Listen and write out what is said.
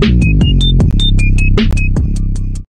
Thank you.